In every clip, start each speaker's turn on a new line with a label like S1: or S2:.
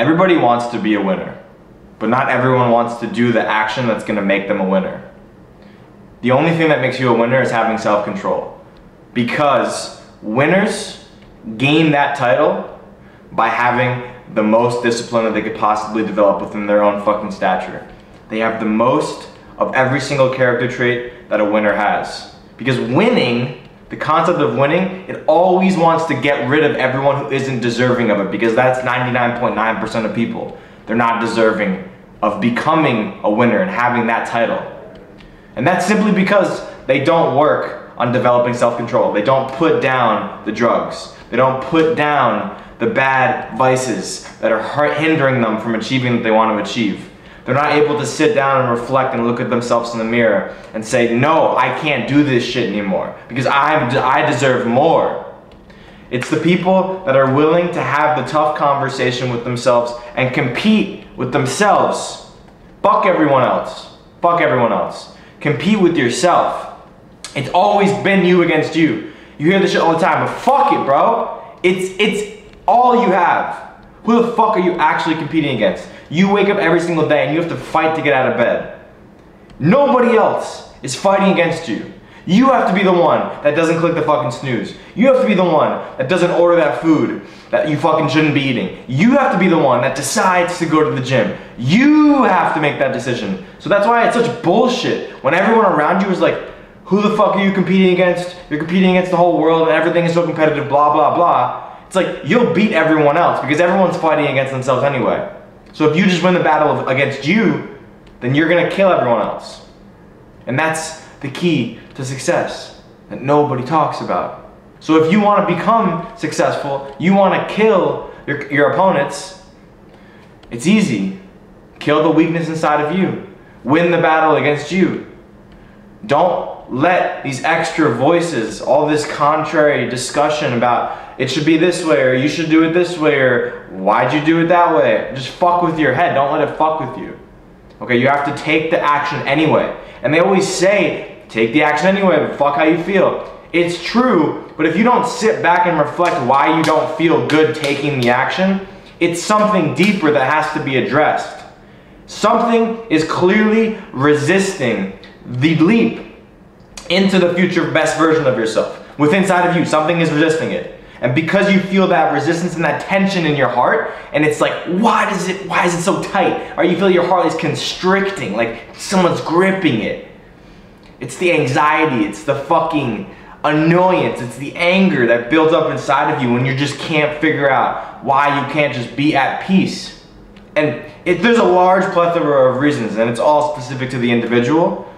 S1: Everybody wants to be a winner, but not everyone wants to do the action that's gonna make them a winner. The only thing that makes you a winner is having self control. Because winners gain that title by having the most discipline that they could possibly develop within their own fucking stature. They have the most of every single character trait that a winner has. Because winning, the concept of winning, it always wants to get rid of everyone who isn't deserving of it because that's 99.9% of people. They're not deserving of becoming a winner and having that title. And that's simply because they don't work on developing self-control. They don't put down the drugs. They don't put down the bad vices that are hindering them from achieving what they want to achieve. They're not able to sit down and reflect and look at themselves in the mirror and say, no, I can't do this shit anymore because I'm, I deserve more. It's the people that are willing to have the tough conversation with themselves and compete with themselves. Fuck everyone else. Fuck everyone else. Compete with yourself. It's always been you against you. You hear this shit all the time, but fuck it, bro. It's it's all you have. Who the fuck are you actually competing against? You wake up every single day and you have to fight to get out of bed. Nobody else is fighting against you. You have to be the one that doesn't click the fucking snooze. You have to be the one that doesn't order that food that you fucking shouldn't be eating. You have to be the one that decides to go to the gym. You have to make that decision. So that's why it's such bullshit when everyone around you is like, who the fuck are you competing against? You're competing against the whole world and everything is so competitive, blah, blah, blah. It's like, you'll beat everyone else because everyone's fighting against themselves anyway. So if you just win the battle against you, then you're gonna kill everyone else. And that's the key to success that nobody talks about. So if you wanna become successful, you wanna kill your, your opponents, it's easy. Kill the weakness inside of you. Win the battle against you. Don't let these extra voices, all this contrary discussion about it should be this way or you should do it this way or why'd you do it that way? Just fuck with your head. Don't let it fuck with you. Okay, you have to take the action anyway. And they always say, take the action anyway, fuck how you feel. It's true, but if you don't sit back and reflect why you don't feel good taking the action, it's something deeper that has to be addressed. Something is clearly resisting the leap into the future best version of yourself. Within inside of you, something is resisting it. And because you feel that resistance and that tension in your heart, and it's like, why does it, why is it so tight? Or you feel your heart is constricting, like someone's gripping it. It's the anxiety, it's the fucking annoyance, it's the anger that builds up inside of you when you just can't figure out why you can't just be at peace. And it, there's a large plethora of reasons, and it's all specific to the individual.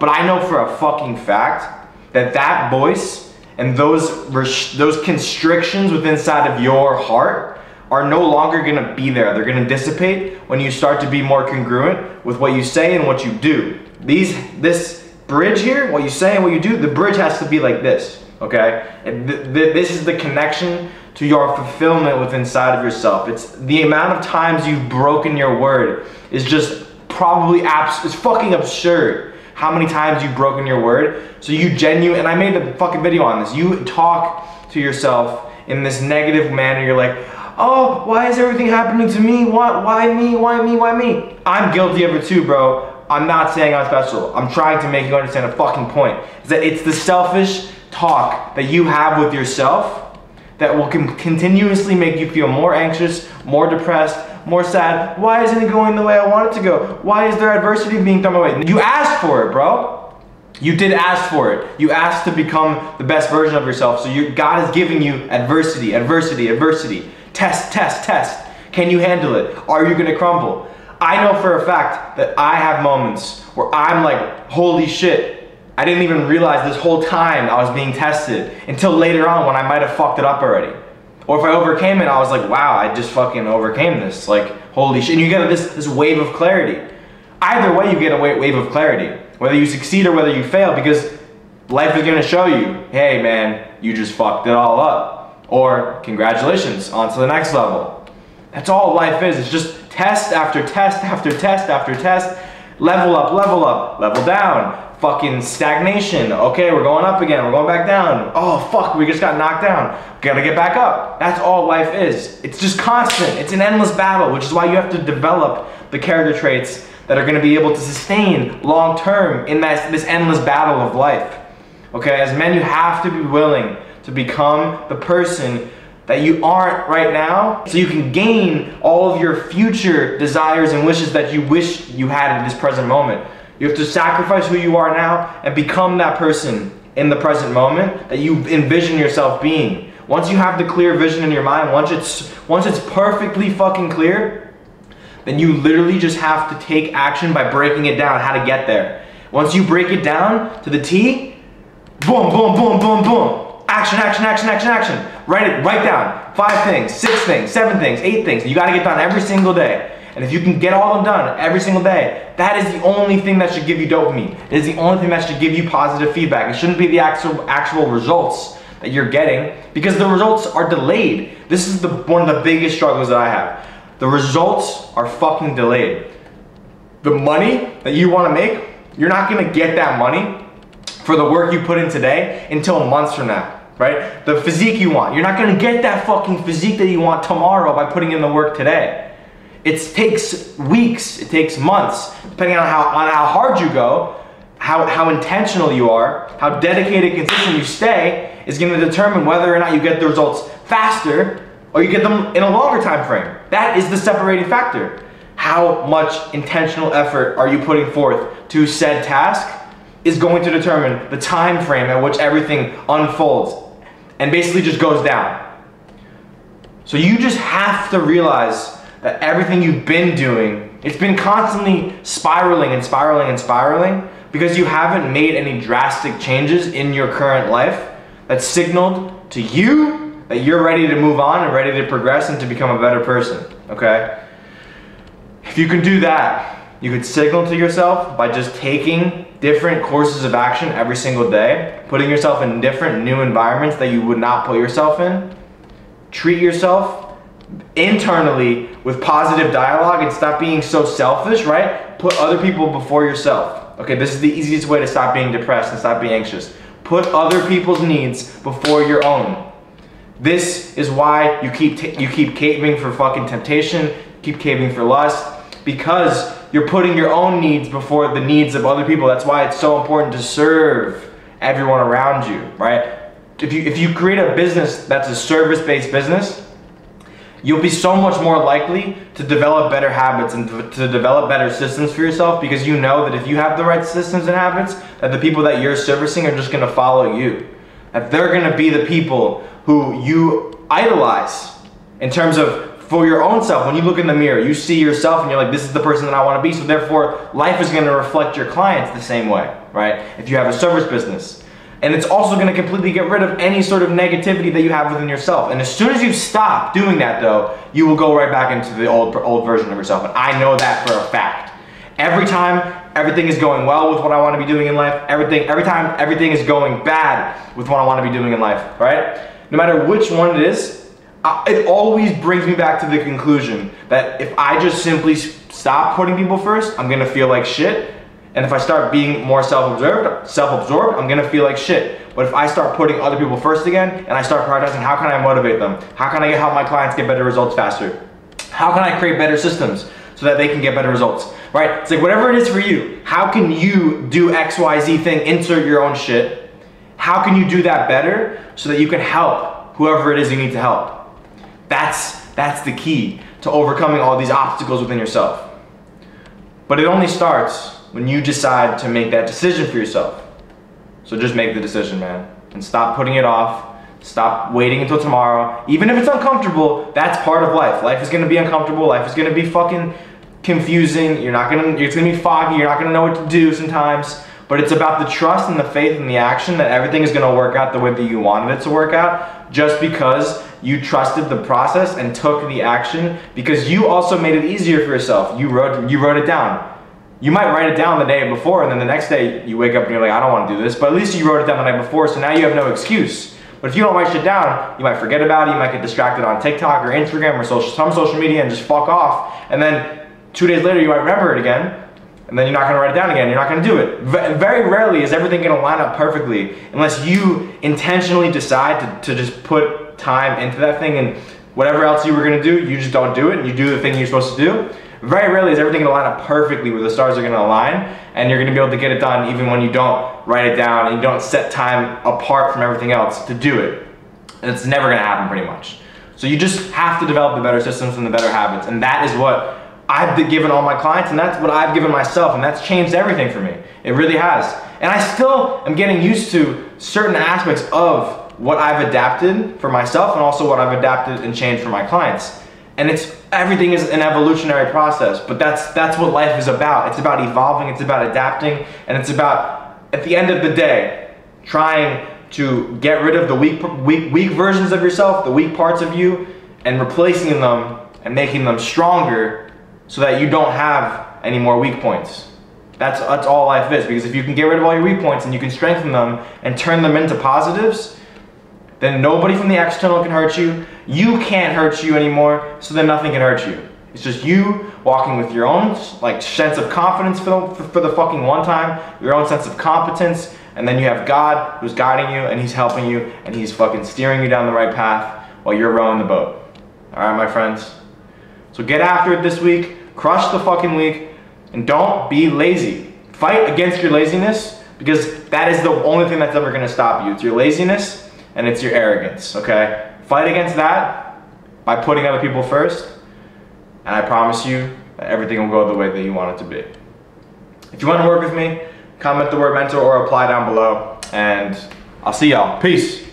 S1: But I know for a fucking fact that that voice and those those constrictions within inside of your heart are no longer going to be there. They're going to dissipate when you start to be more congruent with what you say and what you do. These this bridge here, what you say and what you do, the bridge has to be like this, okay? Th th this is the connection to your fulfillment within inside of yourself. It's the amount of times you've broken your word is just probably abs it's fucking absurd how many times you've broken your word. So you genuine, and I made the fucking video on this. You talk to yourself in this negative manner. You're like, oh, why is everything happening to me? Why, why me? Why me? Why me? I'm guilty of it too, bro. I'm not saying I'm special. I'm trying to make you understand a fucking point. Is that it's the selfish talk that you have with yourself that will continuously make you feel more anxious, more depressed, more sad. Why isn't it going the way I want it to go? Why is there adversity being thrown away? You asked for it, bro. You did ask for it. You asked to become the best version of yourself. So you, God is giving you adversity, adversity, adversity. Test, test, test. Can you handle it? Are you gonna crumble? I know for a fact that I have moments where I'm like, holy shit, I didn't even realize this whole time I was being tested until later on when I might have fucked it up already. Or if I overcame it, I was like, wow, I just fucking overcame this. Like, holy shit. And you get this, this wave of clarity. Either way, you get a wave of clarity. Whether you succeed or whether you fail, because life is gonna show you, hey man, you just fucked it all up. Or, congratulations, on to the next level. That's all life is. It's just test after test after test after test. Level up, level up, level down. Fucking stagnation. Okay, we're going up again, we're going back down. Oh fuck, we just got knocked down. Gotta get back up. That's all life is. It's just constant. It's an endless battle, which is why you have to develop the character traits that are gonna be able to sustain long term in that, this endless battle of life. Okay, as men, you have to be willing to become the person that you aren't right now so you can gain all of your future desires and wishes that you wish you had in this present moment. You have to sacrifice who you are now and become that person in the present moment that you envision yourself being. Once you have the clear vision in your mind, once it's once it's perfectly fucking clear, then you literally just have to take action by breaking it down how to get there. Once you break it down to the T, boom, boom, boom, boom, boom. Action, action, action, action, action. Write it, write down five things, six things, seven things, eight things. You gotta get done every single day. And if you can get all of them done every single day, that is the only thing that should give you dopamine. It is the only thing that should give you positive feedback. It shouldn't be the actual actual results that you're getting because the results are delayed. This is the one of the biggest struggles that I have. The results are fucking delayed. The money that you want to make, you're not going to get that money for the work you put in today until months from now right? The physique you want. You're not gonna get that fucking physique that you want tomorrow by putting in the work today. It takes weeks, it takes months, depending on how, on how hard you go, how, how intentional you are, how dedicated, consistent you stay, is gonna determine whether or not you get the results faster or you get them in a longer time frame. That is the separating factor. How much intentional effort are you putting forth to said task is going to determine the time frame at which everything unfolds and basically just goes down. So you just have to realize that everything you've been doing, it's been constantly spiraling and spiraling and spiraling because you haven't made any drastic changes in your current life that signaled to you that you're ready to move on and ready to progress and to become a better person, okay? If you can do that, you could signal to yourself by just taking different courses of action every single day, putting yourself in different new environments that you would not put yourself in. Treat yourself internally with positive dialogue and stop being so selfish, right? Put other people before yourself. Okay, this is the easiest way to stop being depressed and stop being anxious. Put other people's needs before your own. This is why you keep you keep caving for fucking temptation, keep caving for lust, because you're putting your own needs before the needs of other people. That's why it's so important to serve everyone around you, right? If you, if you create a business that's a service-based business, you'll be so much more likely to develop better habits and to, develop better systems for yourself because you know that if you have the right systems and habits, that the people that you're servicing are just gonna follow you. That they're gonna be the people who you idolize in terms of for your own self, when you look in the mirror, you see yourself and you're like, this is the person that I want to be. So therefore, life is going to reflect your clients the same way, right? If you have a service business. And it's also going to completely get rid of any sort of negativity that you have within yourself. And as soon as you stop doing that though, you will go right back into the old, old version of yourself. And I know that for a fact. Every time everything is going well with what I want to be doing in life, everything, every time everything is going bad with what I want to be doing in life, right? No matter which one it is, it always brings me back to the conclusion that if I just simply stop putting people first, I'm gonna feel like shit. And if I start being more self-absorbed, self-absorbed, I'm gonna feel like shit. But if I start putting other people first again, and I start prioritizing how can I motivate them? How can I help my clients get better results faster? How can I create better systems so that they can get better results? Right? It's like whatever it is for you, how can you do XYZ thing, insert your own shit? How can you do that better so that you can help whoever it is you need to help? That's, that's the key to overcoming all these obstacles within yourself. But it only starts when you decide to make that decision for yourself. So just make the decision, man. And stop putting it off. Stop waiting until tomorrow. Even if it's uncomfortable, that's part of life. Life is gonna be uncomfortable. Life is gonna be fucking confusing. You're not gonna, it's gonna be foggy. You're not gonna know what to do sometimes. But it's about the trust and the faith and the action that everything is gonna work out the way that you wanted it to work out just because you trusted the process and took the action because you also made it easier for yourself. You wrote, you wrote it down. You might write it down the day before and then the next day you wake up and you're like, I don't want to do this. But at least you wrote it down the night before, so now you have no excuse. But if you don't write shit down, you might forget about it, you might get distracted on TikTok or Instagram or social, some social media and just fuck off. And then two days later you might remember it again. and then you're not gonna write it down again. You're not gonna do it. V- very rarely is everything gonna line up perfectly unless you intentionally decide to, to just put time into that thing and whatever else you were gonna do, you just don't do it and you do the thing you're supposed to do. Very rarely is everything gonna line up perfectly where the stars are gonna align and you're gonna be able to get it done even when you don't write it down and you don't set time apart from everything else to do it. And it's never gonna happen pretty much. So you just have to develop the better systems and the better habits. And that is what I've given all my clients and that's what I've given myself and that's changed everything for me. It really has. And I still am getting used to certain aspects of what I've adapted for myself and also what I've adapted and changed for my clients. And it's everything is an evolutionary process, but that's that's what life is about. It's about evolving, it's about adapting, and it's about at the end of the day trying to get rid of the weak, weak, weak versions of yourself, the weak parts of you, and replacing them and making them stronger so that you don't have any more weak points. That's, that's all life is. Because if you can get rid of all your weak points and you can strengthen them and turn them into positives, then nobody from the external can hurt you. You can't hurt you anymore, so then nothing can hurt you. It's just you walking with your own like sense of confidence for the, for, the fucking one time, your own sense of competence, and then you have God who's guiding you and He's helping you and He's fucking steering you down the right path while you're rowing the boat. All right, my friends. So get after it this week. Crush the fucking week, and don't be lazy. Fight against your laziness because that is the only thing that's ever gonna stop you. It's your laziness and it's your arrogance. Okay. Fight against that by putting other people first, and I promise you that everything will go the way that you want it to be. If you want to work with me, comment the word mentor or apply down below, and I'll see y'all. Peace.